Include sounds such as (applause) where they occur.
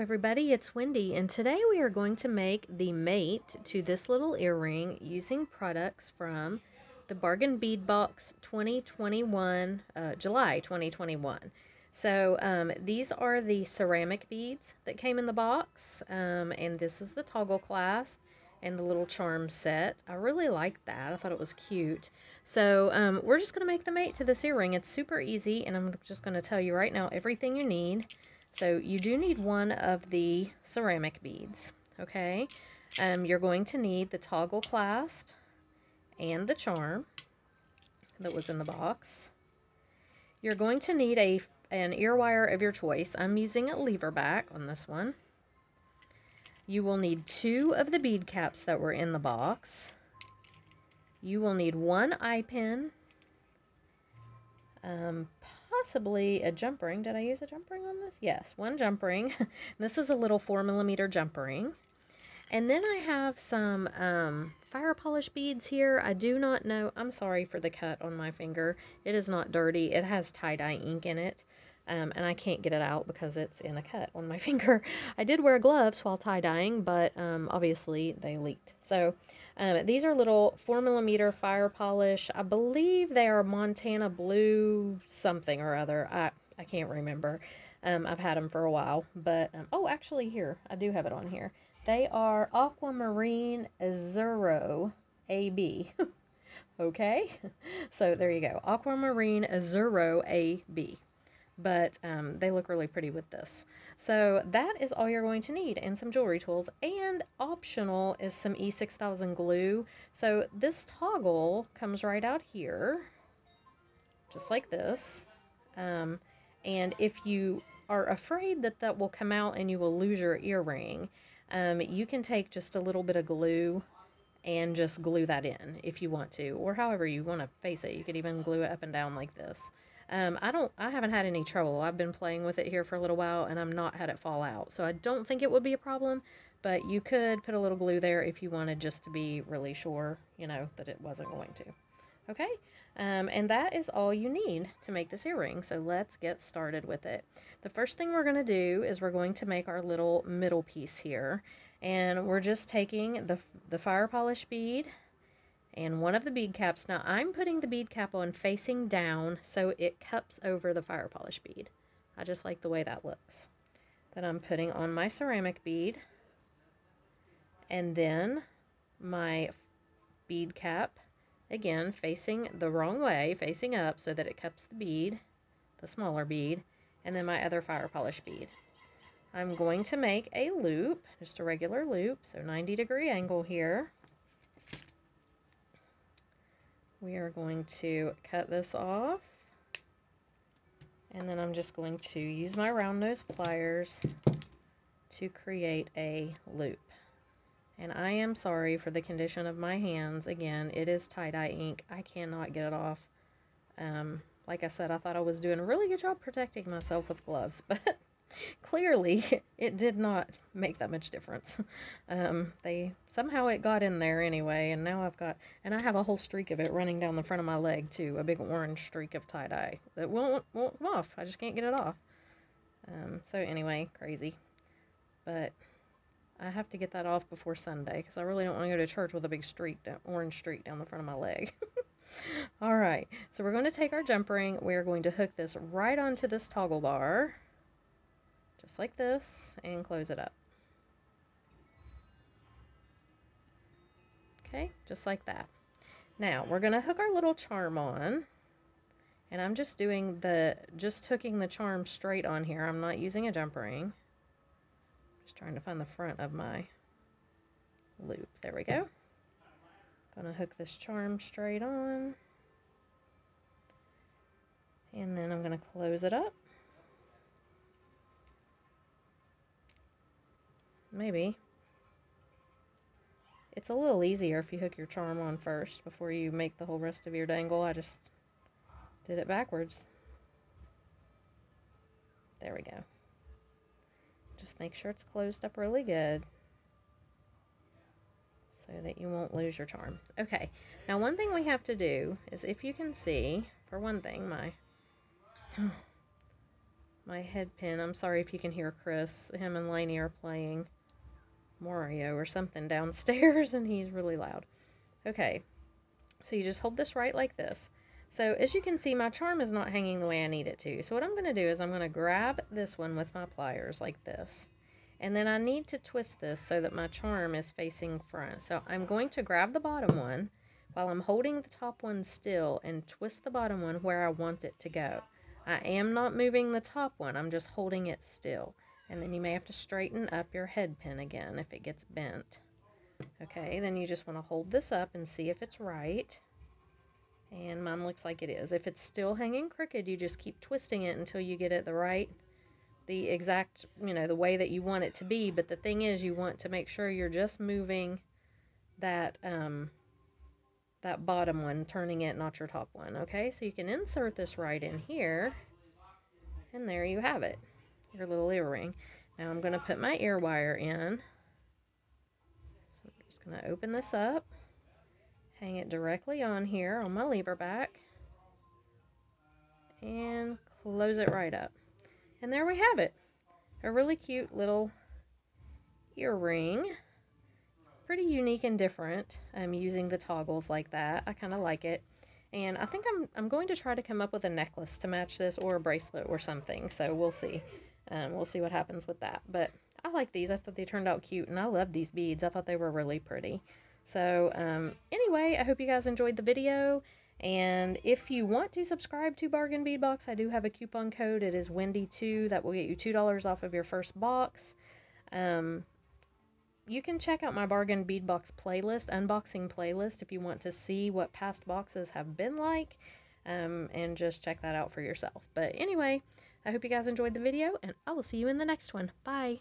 everybody, it's Wendy, and today we are going to make the mate to this little earring using products from the Bargain Bead Box 2021, uh, July 2021. So um, these are the ceramic beads that came in the box, um, and this is the toggle clasp and the little charm set. I really liked that. I thought it was cute. So um, we're just going to make the mate to this earring. It's super easy, and I'm just going to tell you right now everything you need. So you do need one of the ceramic beads, okay? Um, you're going to need the toggle clasp and the charm that was in the box. You're going to need a an ear wire of your choice. I'm using a lever back on this one. You will need two of the bead caps that were in the box. You will need one eye pin, um, possibly a jump ring. Did I use a jump ring on this? Yes, one jump ring. (laughs) this is a little four millimeter jump ring. And then I have some um, fire polish beads here. I do not know. I'm sorry for the cut on my finger. It is not dirty. It has tie-dye ink in it. Um, and I can't get it out because it's in a cut on my (laughs) finger. I did wear gloves while tie-dyeing, but um, obviously they leaked. So um, these are little 4 millimeter fire polish. I believe they are Montana blue something or other. I, I can't remember. Um, I've had them for a while. But, um, oh, actually here, I do have it on here. They are Aquamarine Azuro AB. (laughs) okay, (laughs) so there you go. Aquamarine Azuro AB but um, they look really pretty with this. So that is all you're going to need and some jewelry tools and optional is some E6000 glue. So this toggle comes right out here, just like this. Um, and if you are afraid that that will come out and you will lose your earring, um, you can take just a little bit of glue and just glue that in if you want to, or however you want to face it. You could even glue it up and down like this. Um, I don't, I haven't had any trouble. I've been playing with it here for a little while and I'm not had it fall out. So I don't think it would be a problem, but you could put a little glue there if you wanted just to be really sure, you know, that it wasn't going to. Okay, um, and that is all you need to make this earring. So let's get started with it. The first thing we're going to do is we're going to make our little middle piece here. And we're just taking the, the fire polish bead, and one of the bead caps. Now I'm putting the bead cap on facing down so it cups over the fire polish bead. I just like the way that looks. Then I'm putting on my ceramic bead and then my bead cap again facing the wrong way, facing up so that it cups the bead, the smaller bead, and then my other fire polish bead. I'm going to make a loop, just a regular loop, so 90 degree angle here. We are going to cut this off. And then I'm just going to use my round nose pliers to create a loop. And I am sorry for the condition of my hands. Again, it is tie-dye ink. I cannot get it off. Um, like I said, I thought I was doing a really good job protecting myself with gloves, (laughs) but clearly (laughs) it did not make that much difference. Um, they somehow it got in there anyway, and now I've got and I have a whole streak of it running down the front of my leg too, a big orange streak of tie dye that won't won't come off. I just can't get it off. Um, so anyway, crazy, but I have to get that off before Sunday because I really don't want to go to church with a big streak, orange streak down the front of my leg. (laughs) All right, so we're going to take our jump ring. We're going to hook this right onto this toggle bar just like this and close it up. Okay, just like that. Now we're going to hook our little charm on and I'm just doing the, just hooking the charm straight on here. I'm not using a jump ring. Just trying to find the front of my loop. There we go. Gonna hook this charm straight on. And then I'm gonna close it up. Maybe. It's a little easier if you hook your charm on first before you make the whole rest of your dangle. I just did it backwards. There we go. Just make sure it's closed up really good so that you won't lose your charm. Okay, now one thing we have to do is if you can see, for one thing, my (gasps) my head pin. I'm sorry if you can hear Chris. Him and Lainey are playing Mario or something downstairs (laughs) and he's really loud. Okay, so you just hold this right like this. So as you can see, my charm is not hanging the way I need it to. So what I'm going to do is I'm going to grab this one with my pliers like this. And then I need to twist this so that my charm is facing front. So I'm going to grab the bottom one while I'm holding the top one still and twist the bottom one where I want it to go. I am not moving the top one, I'm just holding it still. And then you may have to straighten up your head pin again if it gets bent. Okay, then you just want to hold this up and see if it's right. And mine looks like it is. If it's still hanging crooked, you just keep twisting it until you get it the right, the exact, you know, the way that you want it to be. But the thing is, you want to make sure you're just moving that, um, that bottom one, turning it, not your top one. Okay, so you can insert this right in here. And there you have it, your little earring. Now I'm going to put my ear wire in. So I'm just going to open this up hang it directly on here on my lever back and close it right up. And there we have it. A really cute little earring. Pretty unique and different um, using the toggles like that. I kind of like it. And I think I'm, I'm going to try to come up with a necklace to match this or a bracelet or something. So we'll see. Um, we'll see what happens with that. But I like these. I thought they turned out cute. And I love these beads. I thought they were really pretty. So um, anyway, I hope you guys enjoyed the video. And if you want to subscribe to Bargain Bead Box, I do have a coupon code. It is Wendy2. That will get you $2 off of your first box. Um, you can check out my Bargain Bead Box playlist, unboxing playlist, if you want to see what past boxes have been like. Um, and just check that out for yourself. But anyway, I hope you guys enjoyed the video, and I will see you in the next one. Bye!